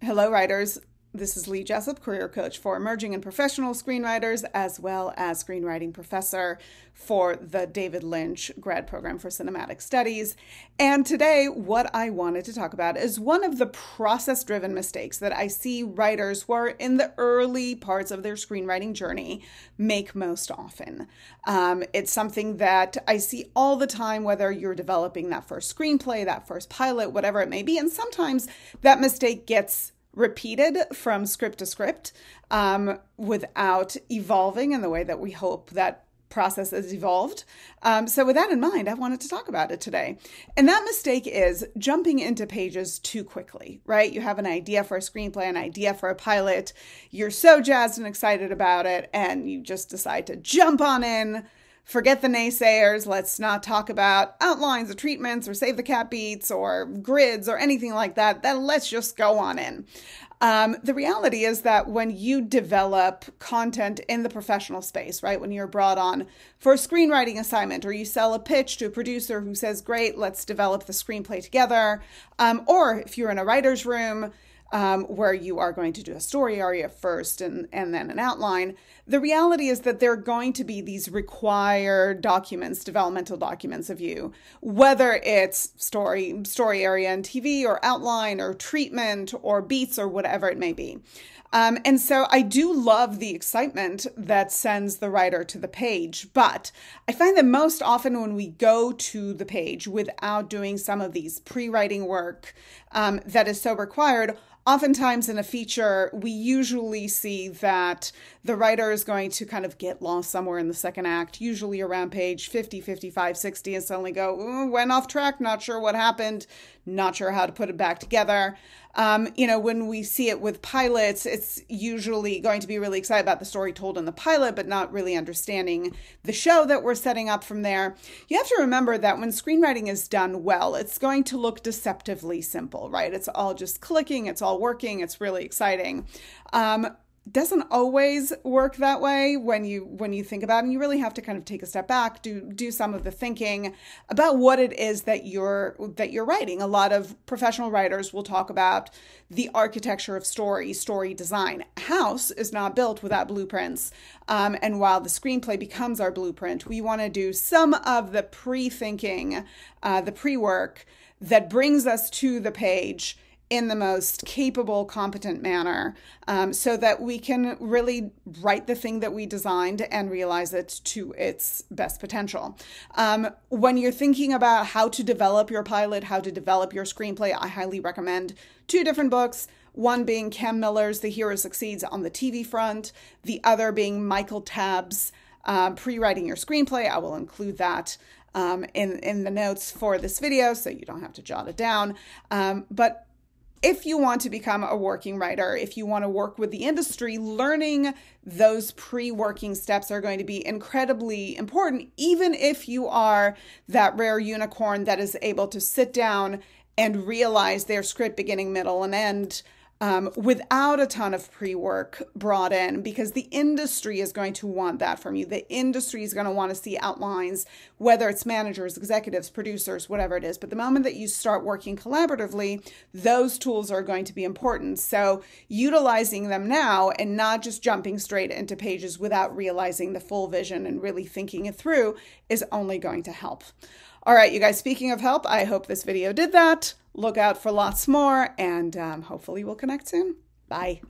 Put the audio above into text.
Hello, writers. This is Lee Jessup, career coach for emerging and professional screenwriters, as well as screenwriting professor for the David Lynch grad program for cinematic studies. And today, what I wanted to talk about is one of the process driven mistakes that I see writers who are in the early parts of their screenwriting journey make most often. Um, it's something that I see all the time, whether you're developing that first screenplay, that first pilot, whatever it may be. And sometimes that mistake gets repeated from script to script um, without evolving in the way that we hope that process has evolved. Um, so, with that in mind, I wanted to talk about it today. And that mistake is jumping into pages too quickly, right? You have an idea for a screenplay, an idea for a pilot, you're so jazzed and excited about it, and you just decide to jump on in forget the naysayers. Let's not talk about outlines or treatments or save the cat beats or grids or anything like that. Then let's just go on in. Um, the reality is that when you develop content in the professional space, right, when you're brought on for a screenwriting assignment or you sell a pitch to a producer who says, Great, let's develop the screenplay together, um, or if you're in a writer's room, um, where you are going to do a story area first and, and then an outline. The reality is that there are going to be these required documents, developmental documents of you, whether it's story, story area and TV or outline or treatment or beats or whatever it may be. Um, and so I do love the excitement that sends the writer to the page, but I find that most often when we go to the page without doing some of these pre writing work um, that is so required, oftentimes in a feature, we usually see that the writer is going to kind of get lost somewhere in the second act, usually around page 50, 55, 60, and suddenly go, went off track, not sure what happened, not sure how to put it back together. Um, you know, when we see it with pilots, it's usually going to be really excited about the story told in the pilot, but not really understanding the show that we're setting up from there. You have to remember that when screenwriting is done well, it's going to look deceptively simple, right? It's all just clicking, it's all working, it's really exciting. Um, doesn't always work that way when you when you think about it and you really have to kind of take a step back do do some of the thinking about what it is that you're that you're writing. A lot of professional writers will talk about the architecture of story story design. A house is not built without blueprints. Um, and while the screenplay becomes our blueprint we want to do some of the pre-thinking uh, the pre-work that brings us to the page in the most capable, competent manner um, so that we can really write the thing that we designed and realize it to its best potential. Um, when you're thinking about how to develop your pilot, how to develop your screenplay, I highly recommend two different books. One being Kam Miller's The Hero Succeeds on the TV front, the other being Michael Tabb's uh, Pre Writing Your Screenplay. I will include that um, in, in the notes for this video so you don't have to jot it down. Um, but if you want to become a working writer, if you want to work with the industry, learning those pre working steps are going to be incredibly important, even if you are that rare unicorn that is able to sit down and realize their script beginning, middle, and end um, without a ton of pre work brought in because the industry is going to want that from you. The industry is going to want to see outlines, whether it's managers, executives, producers, whatever it is. But the moment that you start working collaboratively, those tools are going to be important. So, utilizing them now and not just jumping straight into pages without realizing the full vision and really thinking it through is only going to help. All right, you guys, speaking of help, I hope this video did that. Look out for lots more, and um, hopefully we'll connect soon. Bye.